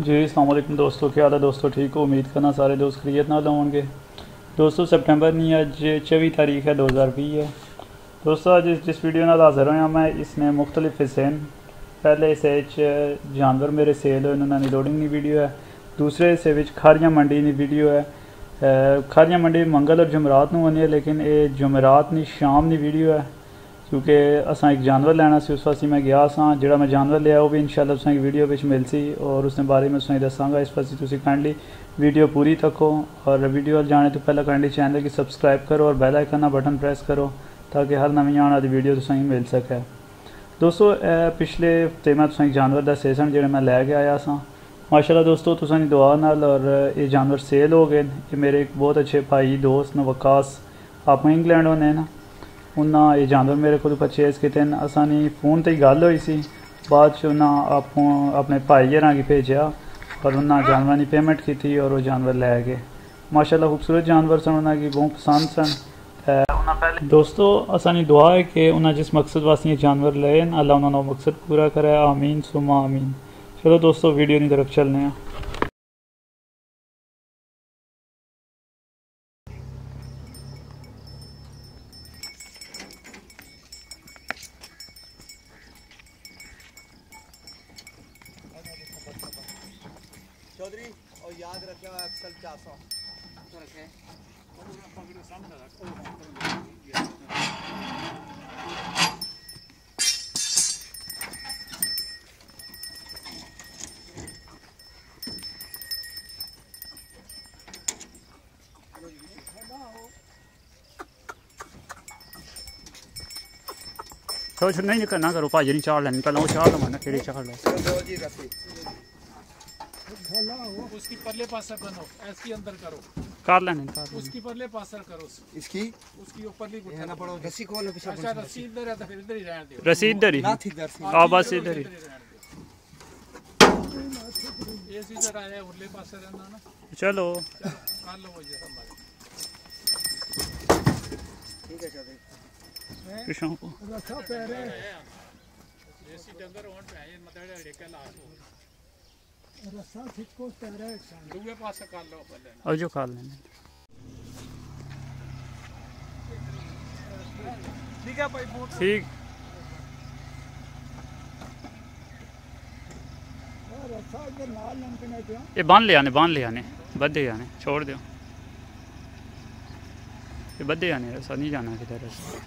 जी अलैक्म दोस्तों क्या हाल है दोस्तों ठीक हो उम्मीद करना सारे दोस्त खरीत ना होंगे दोस्तों सितंबर नहीं अज चौबी तारीख है दो हज़ार भी है दोस्तों अज जिस वीडियो ना हाजिर होया मैं इसने मुख्तलिफ़ हिस्से पहले हिस्से जानवर मेरे सेल होए उन्होंने लोडिंग की वीडियो है दूसरे हिस्से खारियाँ मंडी की वीडियो है खारियाँ मंडी मंगल और जमरात होनी है लेकिन ये जमरात की शाम की क्योंकि असा एक जानवर से उस वास्ते मैं गया सा जो मैं जानवर लिया वो भी इंशाल्लाह तुसें वीडियो मिल सी, और उसने बारे में तुसें दसांगा इस वास्ते तुम काइंडली वीडियो पूरी तको और वीडियो जाने तो पहले काइंडली चैनल की सबसक्राइब करो, और बेल आइकन बटन प्रेस करो, ताकि हर नवी आने वाली वीडियो तुसें मिल सके। दोस्तों पिछले हफ़्ते मैं तुसें जानवर दसे सन जो मैं लैके आया सा। माशाल्लाह दोस्तों, तुसें दुआ नाल, और ये जानवर सेल हो गए ये मेरे एक बहुत अच्छे भाई, दोस्त वकास। आप इंग्लैंड होने ना। उन्होंने ये जानवर मेरे को परचेज किए न असानी फ़ोन पर ही गल हुई सी। बाद अपने भाई घर की भेजा और उन्हें जानवर की पेमेंट की और वह जानवर लै गए। माशाला खूबसूरत जानवर सन उन्होंने बहुत पसंद सन। दोस्तों, असानी दुआ है कि उन्हें जिस मकसद वास्तव ये जानवर ले अल्लाह उन्होंने मकसद पूरा करे। आमीन सुमा आमीन। चलो दोस्तों, वीडियो की तरफ़ चलने चौधरी और याद रखे अक्सर चार सौ रखे छोड़ नहीं करना करो भाजी नहीं चाड़ लेनी पहले वो चाड़ ना केड़ी चाड़ लो। उसकी परले पास बनो ऐसी अंदर करो। कर लेने कर उसकी परले पास करो। इसकी? उसकी ऊपरली है ना पड़ो रस्सी खोलो पीछे अच्छा रस्सी इधर है तो फिर इधर ही रहने दो। रसी इधर ही। ना थी रस्सी हाँ। बस इधर ही। ये सीधर आया उरले पास रहना ना। चलो। कर लो वो जरा ठीक है चौधरी पिछों को। देसी डंगर होने पे आए मतलब लेके लाश हो। और जो खा लेने ठीक है भाई ठीक। ये बाँध ले आने बाँध ले आने बद्धे आने छोड़ दो। ये बद्धे आने ऐसा नहीं जाना किधर ऐसा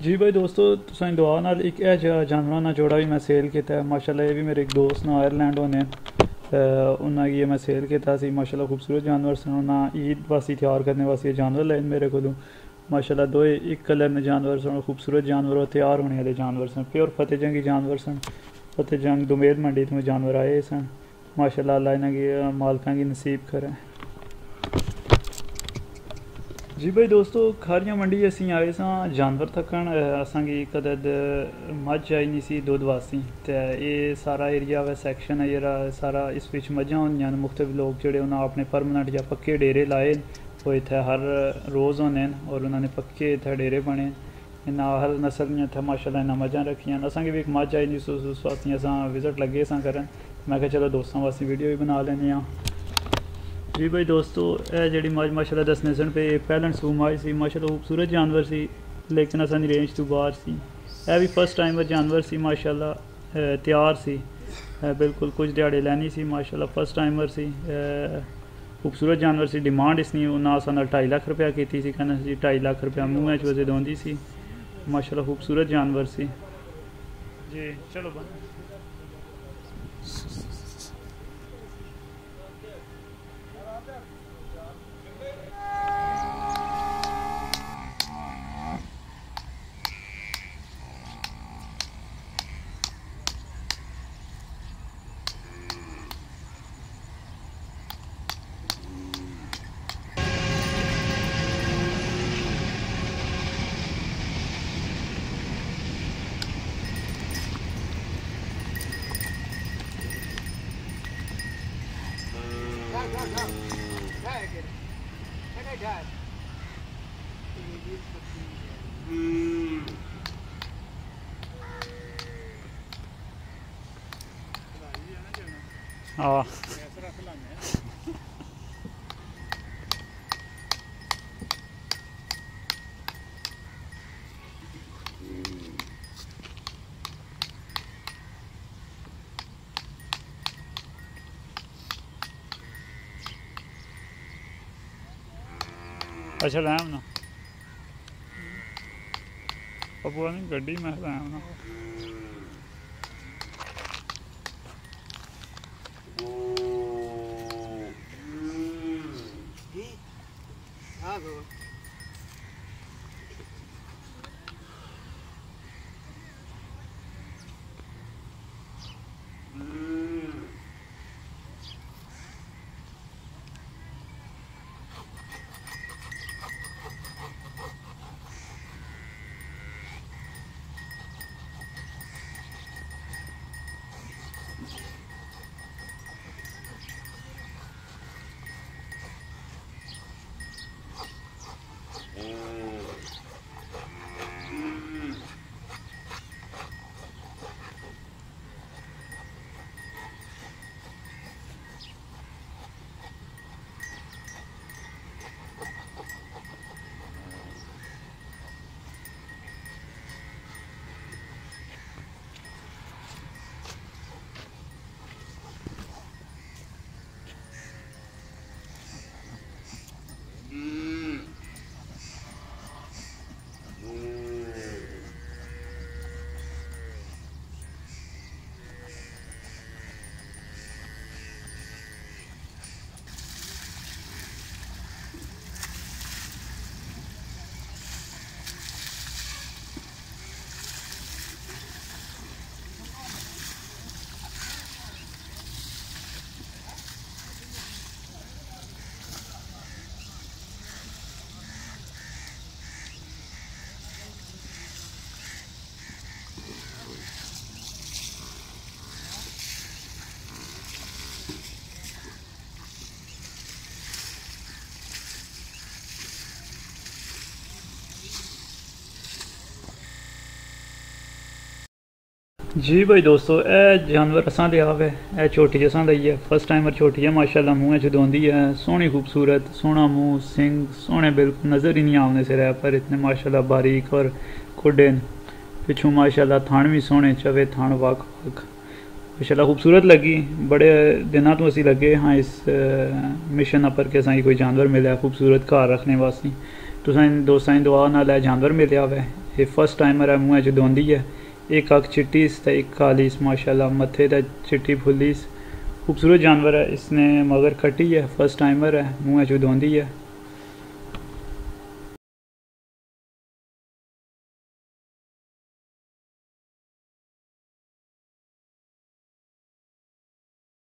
जी भाई दोस्तों तुसें दुआ नाल एक ਇਹ ਜਿਹਾ ਜਾਨਵਰਾਂ ਨਾਲ ਜੋੜਾ ਵੀ ਮੈਂ ਸੇਲ ਕੀਤਾ ਹੈ ਮਾਸ਼ਾਅੱਲਾ ਇਹ ਵੀ ਮੇਰੇ ਇੱਕ ਦੋਸਤ ਨਾਲ ਆਇਰਲੈਂਡ ਹੋਣੇ ਉਹਨਾਂ की मैं सेल ਕੀਤਾ ਸੀ ਮਾਸ਼ਾਅੱਲਾ ਖੂਬਸੂਰਤ ਜਾਨਵਰ ਸਨ ਉਹਨਾਂ ईद वास्ते ਤਿਆਰ करने वास्ते जानवर ले मेरे को माशाल्लाह दो एक कलर में जानवर सन खूबसूरत जानवर और तैयार होने वाले जानवर सन प्योर फतेह जंगी जानवर सन फतेह जंग दुमेद मंडी तो जानवर आए सन माशाल्लाह अल्लाह इन्हें की मालका की नसीब करे जी भाई दोस्तों, खारियाँ मंडी असी आए सां। जानवर तकन असांगी एक मझ आई सी दुद्ध वास्ते ते एह् सारा एरिया वा सैक्शन है जेह्ड़ा, सारा इस बिच मझां होंदियाँ न। मुख्तलिफ़ लोग जेह्ड़े, उ'नें अपने परमानेंट जां पक्के डेरे लाए वो इत्थै हर रोज़ होने और उन्होंने पक्के इत्थै डेरे बने इन्ना हर नस्ल दियाँ इत्थै, माशाल्लाह, इन्ना मझां रक्खियाँ न। भी इक मझ आई दी उस वास्ते असां विज़िट लगे सां करन। मैं चलो दोस्तां वास्ते वीडियो भी बना लैन्ने जी भाई दोस्तों यह जी माज माशा दसने सन पे पहलन सू मज सी माशाला खूबसूरत जानवर से लेकिन असानी रेंज तो बाहर सी यह भी फस्ट टाइम जानवर से माशा तैयार से बिल्कुल कुछ दिहाड़े लैनी सी माशा फस्ट टाइमर से खूबसूरत जानवर से डिमांड इसनी उन्हें असा ढाई लख रुपया की कहना सी ढाई लख रुपया मूँह वजह दौंदी सी माशाला खूबसूरत जानवर से जी चलो I Oh. ਅੱਛਾ ਲੈ ਆਉਣਾ ਉਹ ਪੂਰਾ ਨਹੀਂ ਗੱਡੀ ਮੈਂ ਲੈ ਆਉਣਾ ਆ ਗੋ ਜੀ ਭਾਈ ਦੋਸਤੋ ਇਹ ਜਾਨਵਰ ਅਸਾਂ ਦੇ ਆਵੇ ਇਹ ਛੋਟੀ ਅਸਾਂ ਦਾ ਹੀ ਹੈ ਫਸਟ ਟਾਈਮਰ ਛੋਟੀ ਹੈ ਮਾਸ਼ਾਅੱਲਾ ਮੂੰਹ ਚ ਦੋਂਦੀ है सोहनी खूबसूरत सोहना मुंह सिंग सोहने बिल्कुल नज़र ही नहीं आने से रहा पर इतने माशाल्लाह बारीक और खुडे पिछू माशाल्लाह थान भी सोहने चवे थान वाक वाक माशाल्लाह खूबसूरत लगी बड़े दिनों तो असी लगे हाँ इस मिशन पर के असें कोई जानवर मिले खूबसूरत घर रखने वास्ते तुसें दोस्तां दी दुआ नाल एह् जानवर मिलेआ वै एह् फर्स्ट टाइमर है मूंह च दोंदी है एक अख चिट्टी इस एक इस माशाल्लाह, मथे ते चिट्टी फुली खूबसूरत जानवर है, इसने मगर कटी है फ़र्स्ट टाइमर है, मुँह च है।